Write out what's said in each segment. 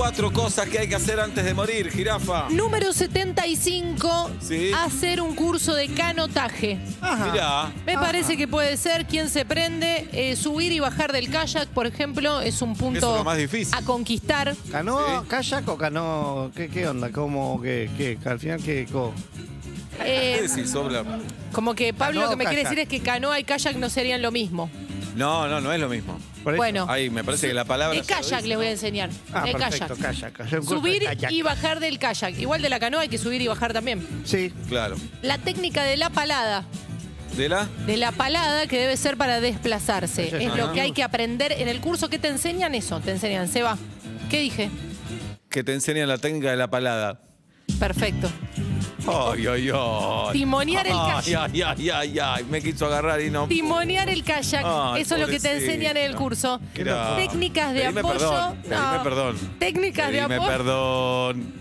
104 cosas que hay que hacer antes de morir, jirafa. Número 75. Sí. Hacer un curso de canotaje. Mirá. Me parece que puede ser quien se prende. eh, subir y bajar del kayak, por ejemplo, es un Eso es punto lo más difícil. a conquistar. ¿Canoa, Sí. kayak o canoa? ¿Qué, qué onda? ¿Cómo, qué, qué? Al final, ¿qué? co- Eh, ¿Qué decís, Obla? como que Pablo Canoa lo que me quiere kayak. decir es que canoa y kayak no serían lo mismo. No, no, no es lo mismo. Por eso? Bueno, Ahí me parece que la palabra. de ya lo kayak dice, les voy a enseñar. Ah, de perfecto, kayak. kayak. Hacer un curso de Subir kayak. y bajar del kayak. Igual de la canoa hay que subir y bajar también. Sí. Claro. La técnica de la palada. ¿De la? De la palada que debe ser para desplazarse. Eso Es es- lo que hay que aprender en el curso. ¿Qué te enseñan eso? Te enseñan, Seba. ¿Qué dije? Que te enseñan la técnica de la palada. Perfecto. Ay, ay, ay. Timonear el Ay, kayak. ay, ay, ay, ay. Me quiso agarrar y no. Timonear el kayak. Ay, Eso es lo que te enseñan en el curso. Técnicas de Pedime apoyo. Perdón, No. pedime perdón. Técnicas de Pedime apoyo. perdón.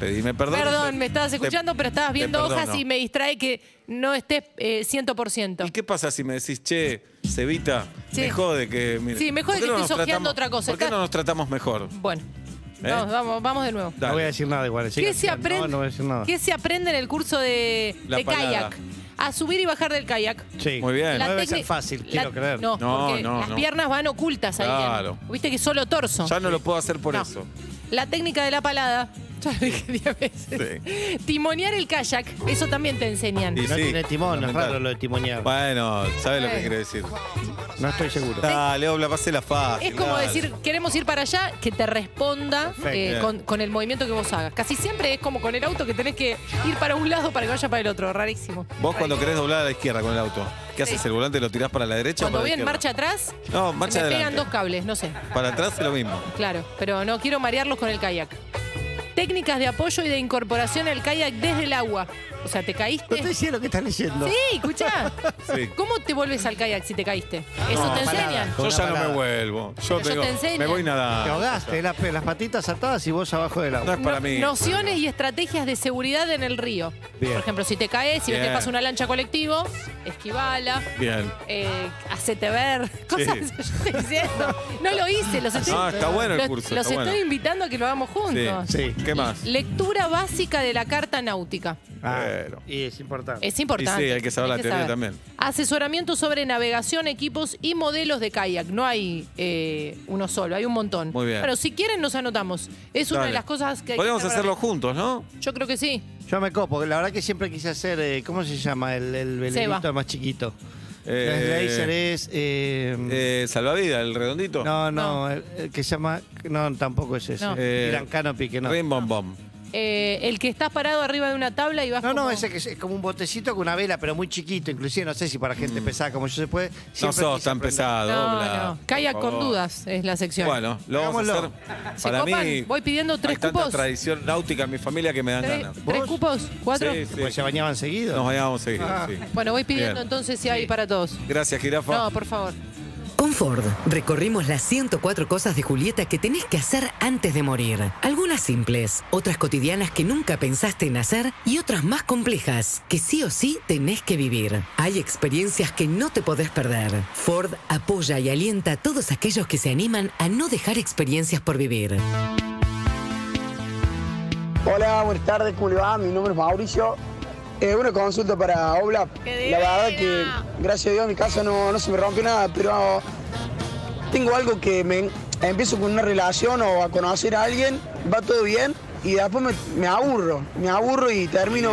Pedime perdón. Perdón, me estabas Te- escuchando, pero estabas te viendo hojas perdono. y me distrae que no estés eh, 100%. ¿Y qué pasa si me decís, che, Cevita, Sí. me jode que. mire, Sí, me jode ¿por qué que estés nos ojeando tratamos- otra cosa? ¿Por qué Está- no nos tratamos mejor? Bueno, ¿Eh? vamos, vamos, vamos de nuevo. No voy a decir nada igual. ¿Qué se, aprende, No, no voy a decir nada. ¿Qué se aprende en el curso de, La kayak? A subir y bajar del kayak. Sí. Muy bien. No debe técnica- ser fácil, la- quiero creer. No, No, porque no, las no. piernas van ocultas ahí. Claro. Viste que solo torso. Ya no lo puedo hacer por No. eso. La técnica de la palada. Ya lo dije 10 veces. Timonear el kayak. Eso también te enseñan. Y No sí, tiene timón, es fundamental. raro lo de timonear. Bueno, ¿sabes lo que quiere decir? No estoy seguro. Dale, Obla, la fácil. Es como dale. decir, queremos ir para allá, que te responda eh, con, con el movimiento que vos hagas. Casi siempre es como con el auto que tenés que ir para un lado para que vaya para el otro. Rarísimo. Vos cuando querés doblar a la izquierda con el auto, ¿qué haces? Sí. ¿El volante lo tirás para la derecha Cuando o para voy la en izquierda? marcha atrás, No, marcha me pegan adelante. dos cables, no sé. Para atrás es lo mismo. Claro, pero no quiero marearlos con el kayak. Técnicas de apoyo y de incorporación al kayak desde el agua. O sea, ¿te No caíste? te decía lo que estás leyendo. Sí, escuchá. Sí. ¿Cómo te vuelves al kayak si te caíste? Eso No, te parada. enseñan. Con Yo una ya no me parada. vuelvo. Yo, Pero yo tengo- te enseño. me voy Te ahogaste, las, las patitas atadas y vos abajo del No agua. es para No- mí. Nociones y estrategias de seguridad en el río. Bien. Por ejemplo, si te caes, si que Bien. pasa una lancha colectivo, esquivala, Bien. eh, hacete ver, cosas que yo estoy diciendo. No lo hice, los estoy, No, está bueno el los- curso, los está estoy bueno. invitando a que lo hagamos juntos. Sí. ¿Qué más? Lectura básica de la carta náutica. Ah, Pero. y es importante. Es importante. Y sí, hay que saber la teoría también. Asesoramiento sobre navegación, equipos y modelos de kayak. No hay eh, uno solo, hay un montón. Muy bien. Pero si quieren, nos anotamos. Es una de las cosas que hay que Podríamos hacer hacerlo para- juntos, ¿no? Yo creo que sí. Yo me copo, la verdad que siempre quise hacer, eh, ¿cómo se llama? El, el velerito más chiquito. Eh, el laser es... eh, Eh, salvavidas, el redondito. no, no. no, el, el que se llama... No, tampoco es ese. No. Eh, Gran Canopy, que no. Rainbow Bomb. Eh, el que estás parado arriba de una tabla y vas No, como... no, ese que es, es como un botecito con una vela, pero muy chiquito. Inclusive no sé si para gente pesada como yo se puede. Mm. No Siempre sos quise tan aprender. pesado, No, Obla. no. Kayak Por con favor. dudas es la sección. Bueno, lo vamos a Hagámoslo. hacer. ¿Se Para copan? mí. Voy pidiendo tres hay tanta cupos. tradición náutica en mi familia que me dan ¿Tres, ganas. tres ¿Vos? cupos? ¿Cuatro? Sí, sí. Pues se bañaban seguido. Nos vayamos a seguir. Ah. sí. Bueno, voy pidiendo Bien. entonces si hay para todos. Gracias, Jirafa. No, por favor. Con Ford recorrimos las 104 cosas de Julieta que tenés que hacer antes de morir. Algunas simples, otras cotidianas que nunca pensaste en hacer y otras más complejas que sí o sí tenés que vivir. Hay experiencias que no te podés perder. Ford apoya y alienta a todos aquellos que se animan a no dejar experiencias por vivir. Hola, buenas tardes, ¿cómo? Mi nombre es Mauricio. Eh, una consulta para Obla. ¡Qué La verdad que, gracias a Dios, en mi casa no, no se me rompió nada, pero tengo algo que me empiezo con una relación o a conocer a alguien, va todo bien y después me, me aburro, me aburro y termino